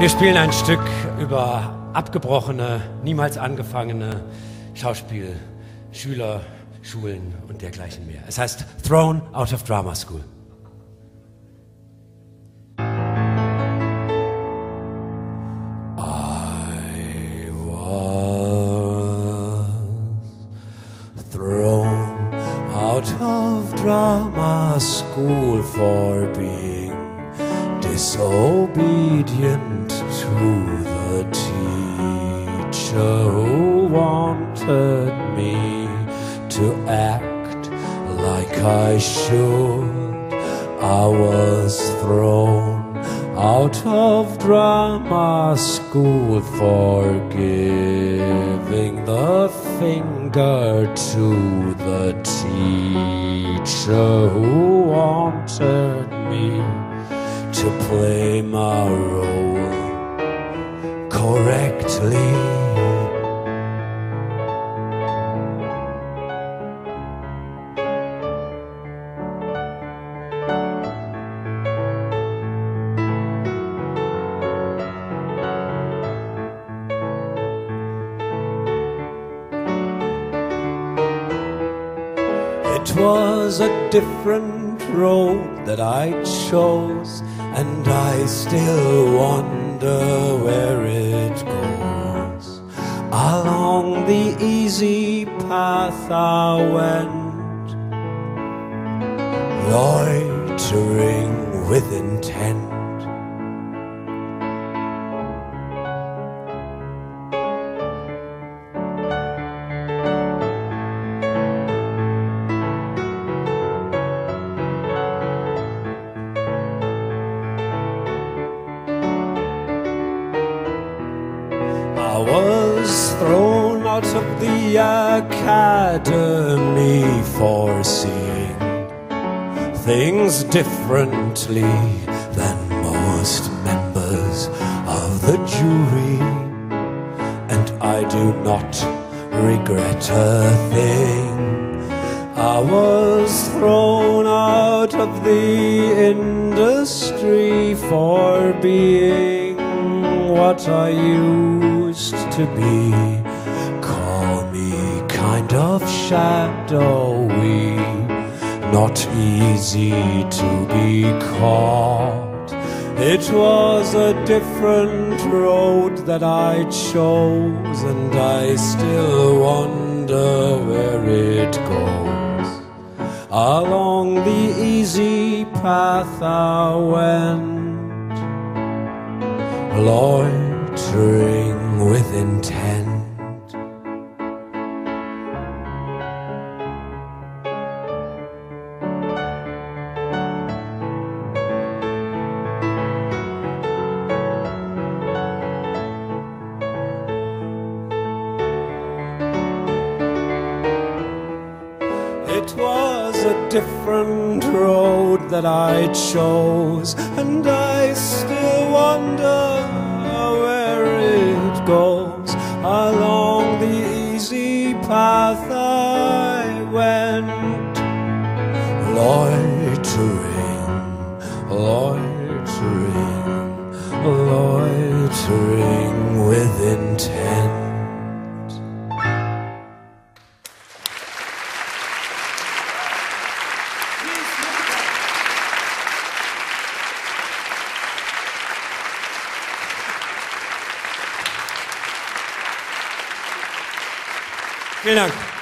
Wir spielen ein Stück über abgebrochene, niemals angefangene Schauspielschüler, Schulen und dergleichen mehr. Es heißt Thrown Out of Drama School. I was thrown out of drama school for being disobedient to the teacher who wanted me to act like I should. I was thrown out of drama school for giving the finger to the teacher who wanted me to play my role was a different road that I chose, and I still wonder where it goes. Along the easy path I went, loitering with intent. I was thrown out of the academy for seeing things differently than most members of the jury. And I do not regret a thing. I was thrown out of the industry for being what I used to be. Call me kind of shadowy, not easy to be caught. It was a different road that I chose, and I still wonder where it goes. Along the easy path I went, loitering with intent. It was a different road that I chose, and I path I went, loitering, loitering, loitering with Vielen Dank.